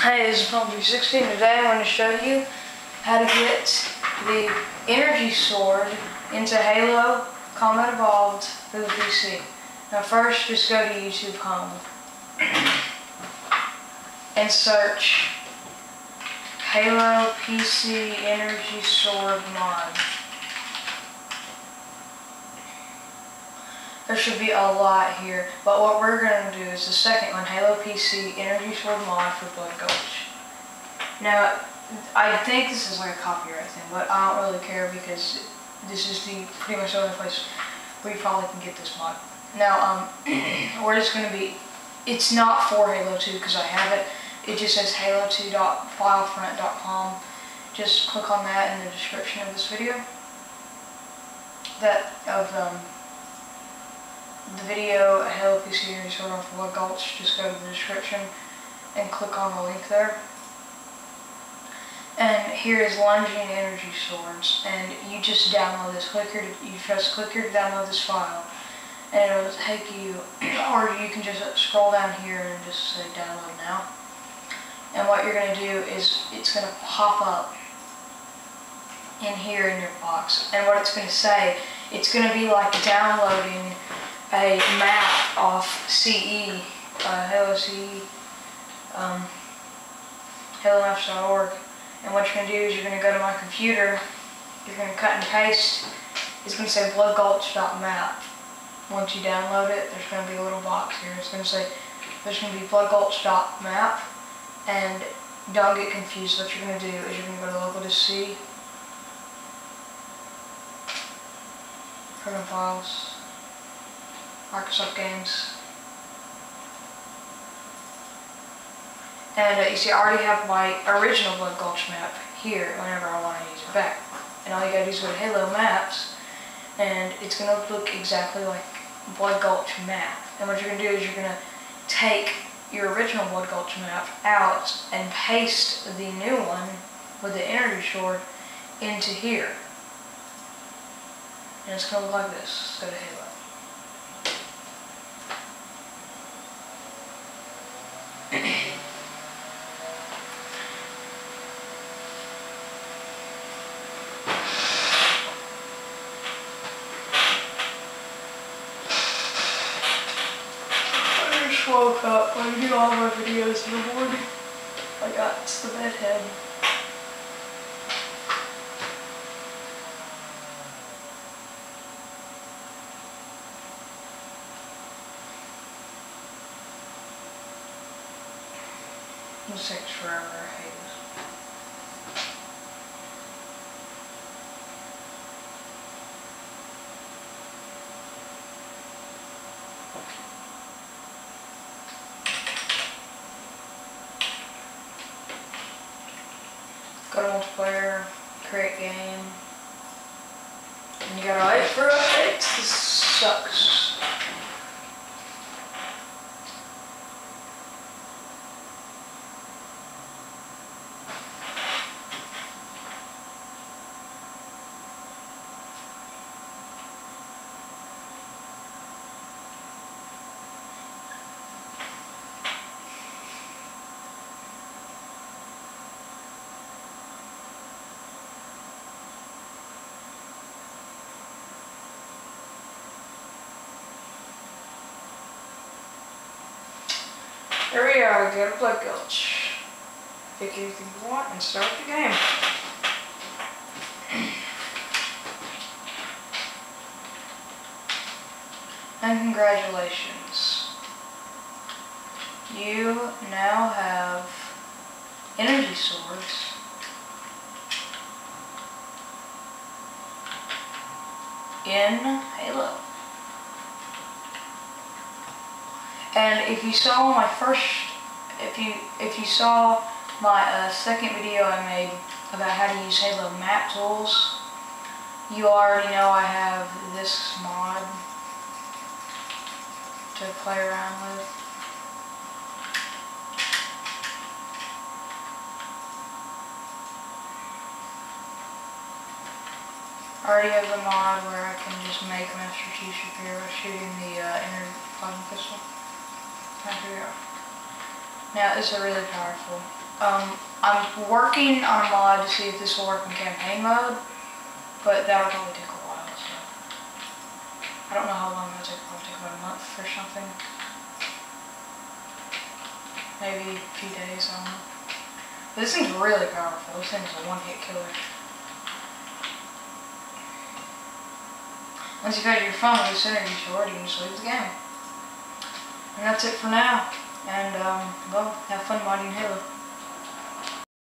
Hey, this is Film 316. Today I'm going to show you how to get the energy sword into Halo Combat Evolved for the PC. Now first, just go to YouTube Home and search Halo PC Energy Sword mod. There should be a lot here, but what we're going to do is the second one, Halo PC Energy Sword mod for Blood Gulch. Now, I think this is like a copyright thing, but I don't really care because this is the pretty much the only place where you probably can get this mod. Now, um, we're just going to be, it's not for Halo 2 because I have it. It just says halo2.filefront.com. Just click on that in the description of this video. That, of, um, the video Halo PC Energy Sword on for Blood Gulch, just go to the description and click on the link there. And here is Lunging Energy Swords, and you just download this. Click here, you press click here to download this file, and it'll take you, or you can just scroll down here and just say download now. And what you're going to do is it's going to pop up in here in your box, and what it's going to say, it's going to be like downloading a map off CE, uh, Halo CE, um, HaloMaps.org. And what you're going to do is you're going to go to my computer, you're going to cut and paste, it's going to say bloodgulch.map. Once you download it, there's going to be a little box here. It's going to say, there's going to be bloodgulch.map, and don't get confused. What you're going to do is you're going to go to local to C, program files, Microsoft Games. And uh, you see, I already have my original Blood Gulch map here whenever I want to use it back. And all you gotta do is go to Halo Maps, and it's gonna look exactly like Blood Gulch map. And what you're gonna do is you're gonna take your original Blood Gulch map out and paste the new one with the energy sword into here. And it's gonna look like this. Go to Halo. I just woke up. I do all my videos in the morning. I got the bedhead. This takes forever. I hate this. Go to multiplayer, create game. And you gotta wait for updates. This sucks. Here go to Blood Gulch. Pick anything you want and start the game. And congratulations. You now have energy swords. In Halo. And if you saw my first, if you if you saw my uh, second video I made about how to use Halo map tools, you already know I have this mod to play around with. I already have the mod where I can just make Master Chief Shapiro shooting the uh, inner plasma pistol. Here. Now, this is really powerful. Um, I'm working on a mod to see if this will work in campaign mode, but that'll probably take a while, so. I don't know how long that'll take, probably take about a month or something. Maybe a few days, I don't know. This thing's really powerful, this thing's a one-hit killer. Once you've had your fun with this energy sword, you can just leave the game. And that's it for now. And, um, well, have fun modding Halo.